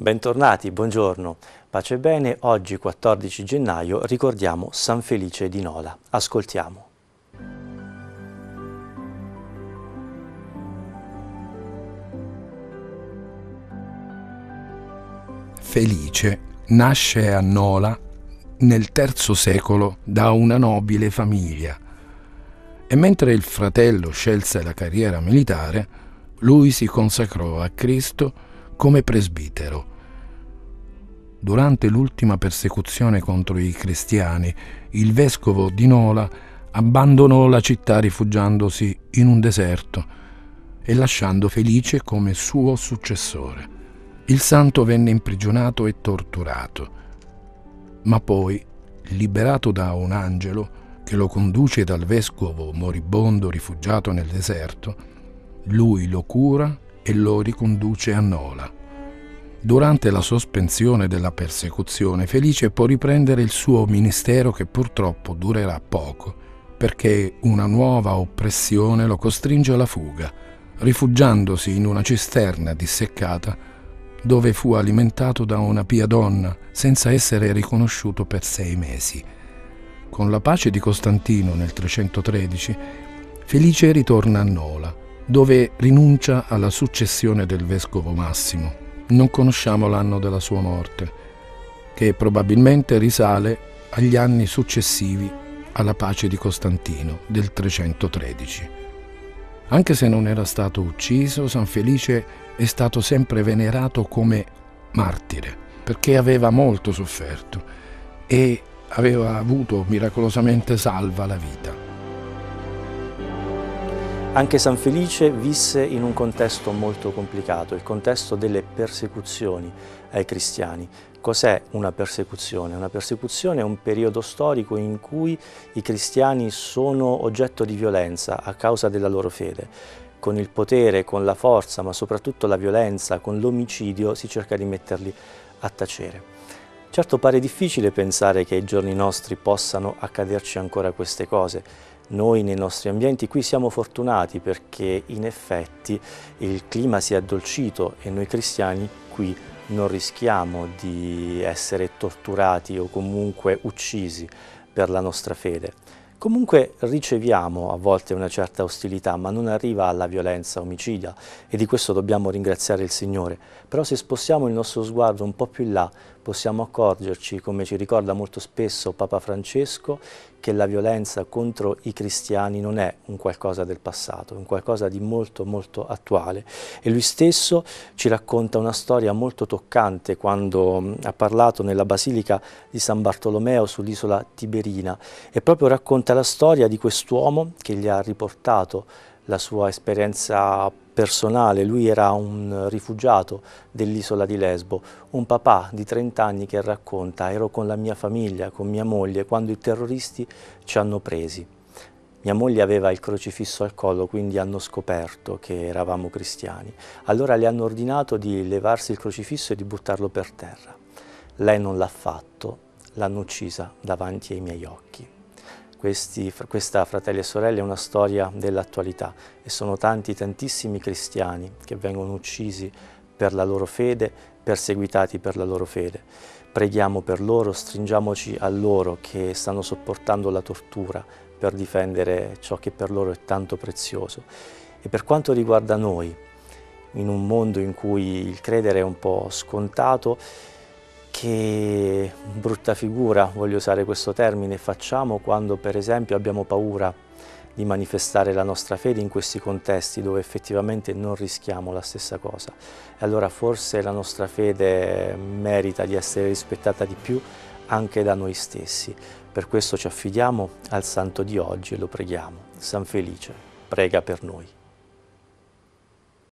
Bentornati, buongiorno. Pace e bene, oggi 14 gennaio ricordiamo San Felice di Nola. Ascoltiamo. Felice nasce a Nola nel III secolo da una nobile famiglia e mentre il fratello scelse la carriera militare, lui si consacrò a Cristo come presbitero. Durante l'ultima persecuzione contro i cristiani, il vescovo di Nola abbandonò la città rifugiandosi in un deserto e lasciando Felice come suo successore. Il santo venne imprigionato e torturato, ma poi, liberato da un angelo che lo conduce dal vescovo moribondo rifugiato nel deserto, lui lo cura e lo riconduce a Nola. Durante la sospensione della persecuzione, Felice può riprendere il suo ministero che purtroppo durerà poco, perché una nuova oppressione lo costringe alla fuga, rifugiandosi in una cisterna disseccata dove fu alimentato da una pia donna senza essere riconosciuto per sei mesi. Con la pace di Costantino nel 313, Felice ritorna a Nola, dove rinuncia alla successione del vescovo Massimo. Non conosciamo l'anno della sua morte, che probabilmente risale agli anni successivi alla pace di Costantino del 313. Anche se non era stato ucciso, San Felice è stato sempre venerato come martire, perché aveva molto sofferto e aveva avuto miracolosamente salva la vita. Anche San Felice visse in un contesto molto complicato, il contesto delle persecuzioni ai cristiani. Cos'è una persecuzione? Una persecuzione è un periodo storico in cui i cristiani sono oggetto di violenza a causa della loro fede. Con il potere, con la forza, ma soprattutto la violenza, con l'omicidio si cerca di metterli a tacere. Certo pare difficile pensare che ai giorni nostri possano accaderci ancora queste cose, noi nei nostri ambienti qui siamo fortunati perché in effetti il clima si è addolcito e noi cristiani qui non rischiamo di essere torturati o comunque uccisi per la nostra fede. Comunque riceviamo a volte una certa ostilità, ma non arriva alla violenza omicida e di questo dobbiamo ringraziare il Signore. Però se spostiamo il nostro sguardo un po' più in là, possiamo accorgerci, come ci ricorda molto spesso Papa Francesco, che la violenza contro i cristiani non è un qualcosa del passato, è un qualcosa di molto molto attuale. E lui stesso ci racconta una storia molto toccante quando ha parlato nella Basilica di San Bartolomeo sull'isola Tiberina e proprio racconta la storia di quest'uomo che gli ha riportato la sua esperienza personale, lui era un rifugiato dell'isola di Lesbo, un papà di 30 anni che racconta ero con la mia famiglia, con mia moglie, quando i terroristi ci hanno presi. Mia moglie aveva il crocifisso al collo, quindi hanno scoperto che eravamo cristiani. Allora le hanno ordinato di levarsi il crocifisso e di buttarlo per terra. Lei non l'ha fatto, l'hanno uccisa davanti ai miei occhi. Questi, questa, fratelli e sorelle, è una storia dell'attualità e sono tanti, tantissimi cristiani che vengono uccisi per la loro fede, perseguitati per la loro fede. Preghiamo per loro, stringiamoci a loro che stanno sopportando la tortura per difendere ciò che per loro è tanto prezioso. E per quanto riguarda noi, in un mondo in cui il credere è un po' scontato, che brutta figura, voglio usare questo termine, facciamo quando per esempio abbiamo paura di manifestare la nostra fede in questi contesti dove effettivamente non rischiamo la stessa cosa. E allora forse la nostra fede merita di essere rispettata di più anche da noi stessi. Per questo ci affidiamo al Santo di oggi e lo preghiamo. San Felice, prega per noi.